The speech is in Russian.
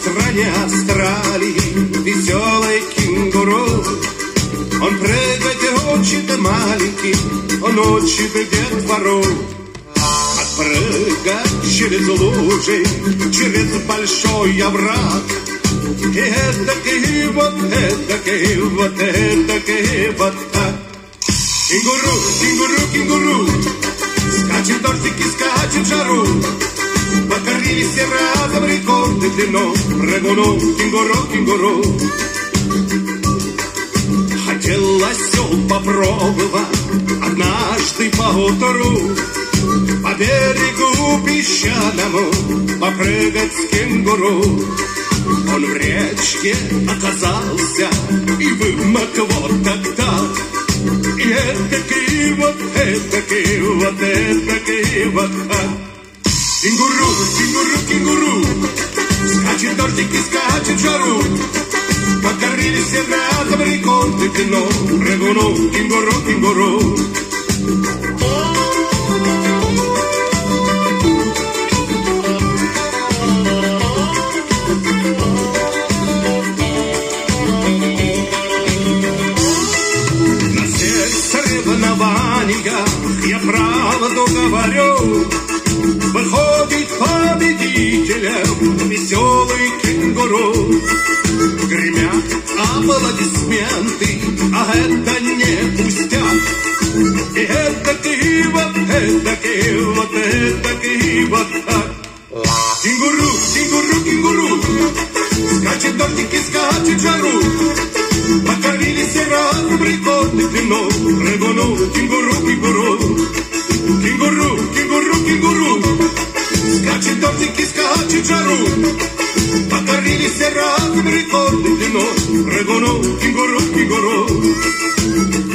Стране Австралии веселый кенгуру. Он прыгать учит маленький, он учит детвору. Отпрыгать через лужи, через большой овраг. И эдакий вот, эдакий вот, эдакий вот так. Кенгуру, кенгуру, кенгуру, скачет дождик и скачет жару. Длину, прыгуну, кенгуру, кенгуру. Хотел осел попробовать однажды по утру. По берегу песчаному попрыгать с кенгуру. Он в речке оказался и вымок вот так-так И этакий вот, этакий вот, этакий вот. Так Кенгуру, кенгуру, кенгуру Скачет дождик и скачет жару. Покорились все разом рекорды кино Прыгуну, кенгуру, кенгуру. Соревнованиях я правду говорю Выходит победителем аплодисменты, а это не пустяк. И эдакий вот, эдакий вот, эдакий вот так. Кенгуру, кенгуру, кенгуру. Скачет дождик и скачет жару. Покорились все разом рекорды длину Прыгуну, кенгуру, кенгуру. Кенгуру, кенгуру, кенгуру. Скачет дождик и скачет жару Покорились все разом рекорды длину Прыгуну, кенгуру, кенгуру